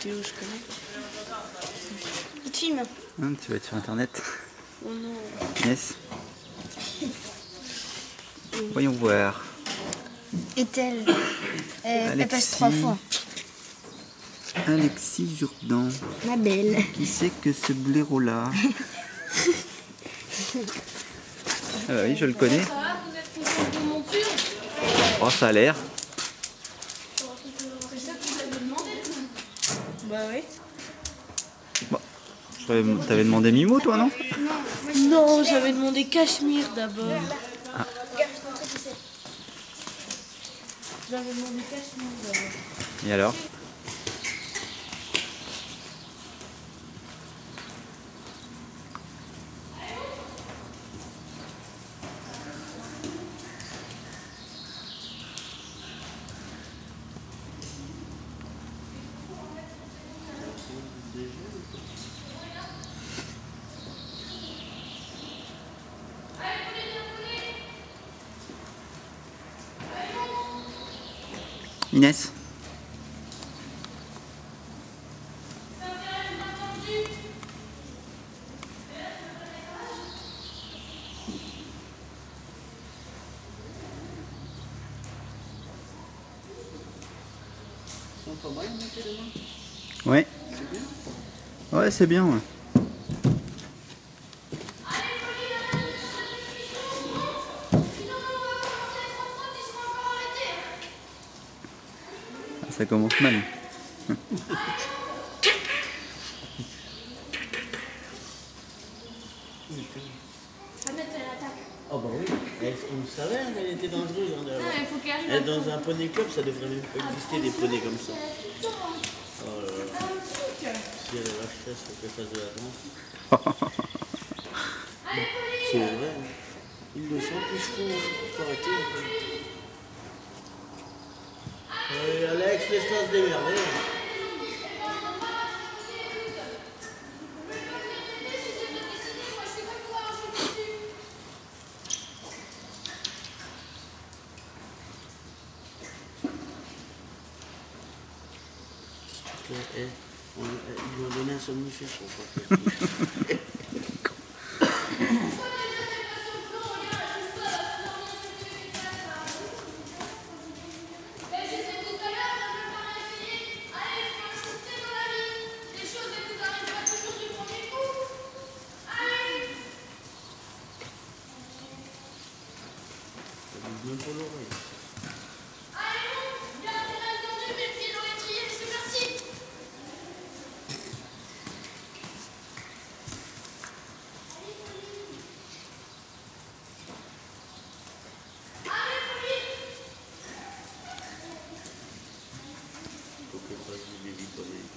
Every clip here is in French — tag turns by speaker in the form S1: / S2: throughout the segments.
S1: vidéo, je connais. Il te filme.
S2: Hum, tu vas être sur internet.
S1: Oh non.
S2: Yes. Voyons voir.
S3: Est-elle Elle
S2: Alexis.
S3: passe trois fois.
S2: Alexis Jourdan.
S3: Ma belle.
S2: Qui c'est que ce blaireau-là? Ah bah oui, je le connais.
S4: Ça va, vous êtes content de vos montures?
S2: Oh, ça a l'air.
S4: C'est ça que vous avez demandé
S1: Bah oui.
S2: Je croyais- T'avais demandé Mimo, toi, non?
S1: Non, j'avais demandé Cachemire d'abord. J'avais demandé Cachemire d'abord.
S2: Et alors? Inès Ouais. Ouais, c'est bien, ouais. Ça commence mal.
S5: Ah bah oui, elle, on le savait, hein, elle était dangereuse. hein, d'ailleurs.
S4: Il faut qu'elle arrive
S5: Elle, dans un poney club, ça devrait même pas exister des poneys comme ça. Oh là là. Si elle a la chasse, faut qu'elle fasse de la danse. C'est vrai. hein. Ils le sentent, les chevaux, hein. Alex, laisse-toi se démerder. Eh, eh, Ils lui ont donné un somnifère pour pas faire. Même pour l'oreille. Faut que ça se débite quand même.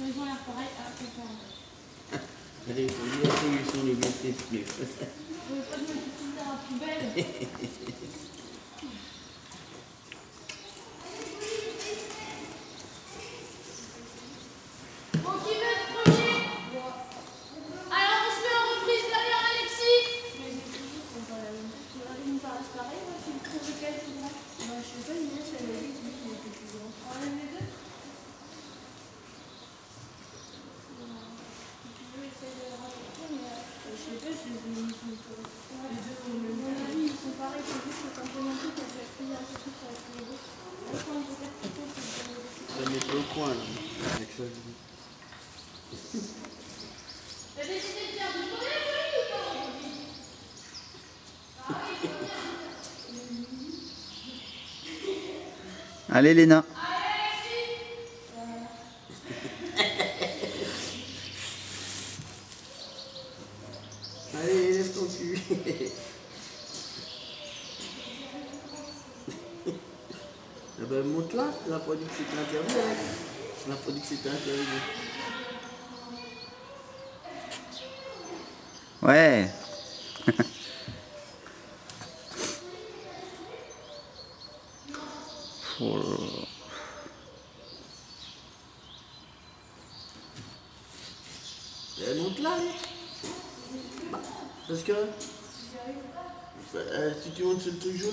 S4: Ils ont l'air pareil. Ah, c'est ça.
S5: Allez, faut dire qu'ils sont les.
S4: On veut pas de mettre tout dans la poubelle. Bon, qui veut être premier Alors, on se met en reprise derrière Alexis Mais les écrits sont pas la même chose. Ils me paraissent pareils, moi, tu me trouves lequel plus grand Bah, je sais pas, Inès, elle m'a dit que lui, il était plus grand. On enlève les deux Si tu veux, essaye de les rapprocher, mais euh, je sais pas, je les ai mis sur le tour. Les deux ont le même Mon avis, ils sont pareils, c'est juste que quand on a tout, on fait plier un peu plus avec les deux. Franchement, on peut faire plutôt que de
S5: Ça met pas au coin, là. Avec ça, je dis.
S4: T'as décidé de faire du volet, oui, ou pas aujourd'hui
S2: Allez, Léna.
S5: Allez, lève ton cul. Ah ben, monte là, on n'a pas dit que c'était interdit, Alex. On n'a pas dit que c'était interdit.
S2: Ouais. Là.
S5: Elle monte là, parce que. Euh, si tu montes sur le truc jaune,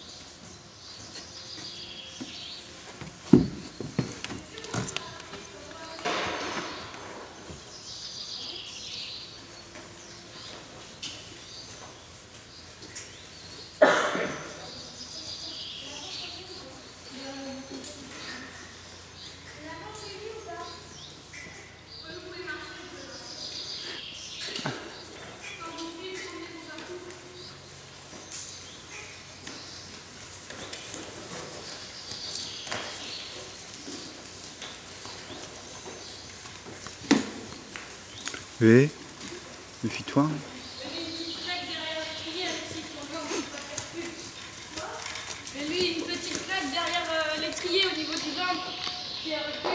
S2: Oui. Méfie-toi.
S4: Mais lui, une petite plaque derrière euh, l'étrier au niveau du ventre.